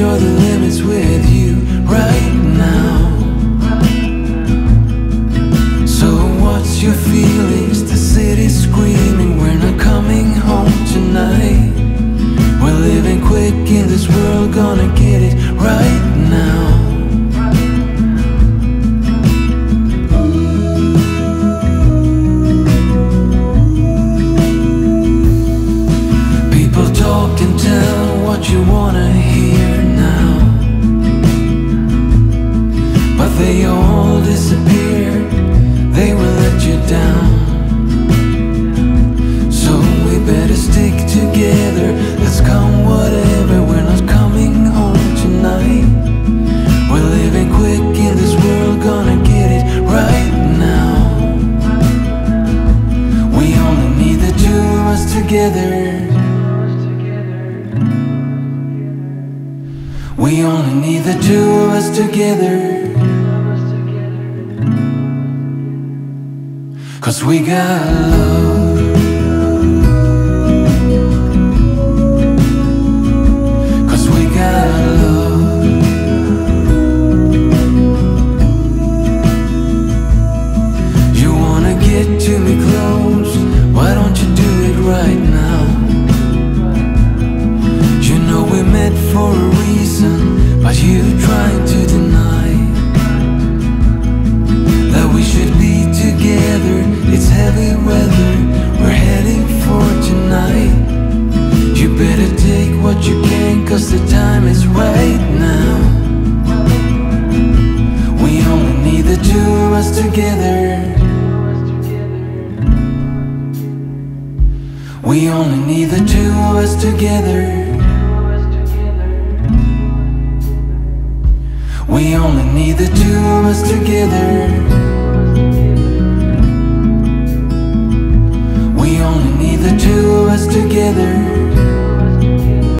sure the limit's with you right now. So what's your feelings? The city's screaming We're not coming home tonight. We're living quick in this world Gonna get it right now. Disappear. they will let you down. So we better stick together. Let's come whatever, we're not coming home tonight. We're living quick in this world, gonna get it right now. We only need the two of us together. We only need the two of us together Cause we got love. Cause we got love. You wanna get to me close? Why don't you do it right now? You know we met for a reason, but you trying to deny Cause the time is right now. We only need the two of us together. We only need the two of us together. We only need the two of us together. We only need the two of us together.